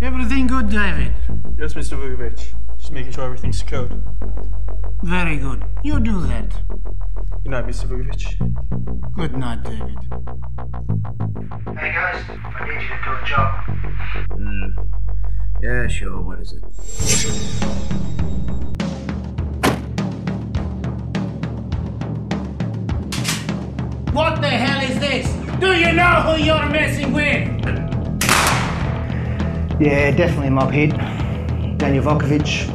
Everything good, David? Yes, Mr. Vukovic. Just making sure everything's secured. Very good. You do that. Good night, Mr. Vukovic. Good night, David. Hey guys, I need you to do a job. Hmm. Yeah, sure. What is it? What the hell is this? Do you know who you're messing with? Yeah, definitely mob hit. Daniel Vukovic,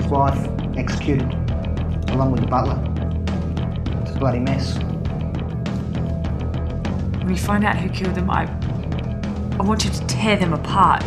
his wife, executed, along with the butler. It's a bloody mess. When you find out who killed them, I. I want you to tear them apart.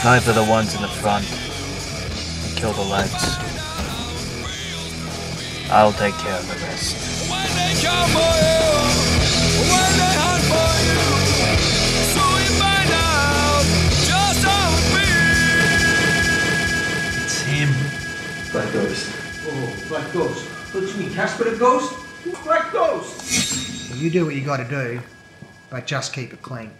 Sniper the ones in the front and kill the legs. I'll take care of the rest. It's him. Black Ghost. Oh, Black Ghost. What do you mean, Casper the Ghost? Black Ghost! You do what you gotta do, but just keep it clean.